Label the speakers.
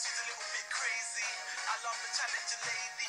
Speaker 1: she's a little bit crazy. I love the challenge